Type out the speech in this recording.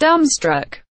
dumbstruck.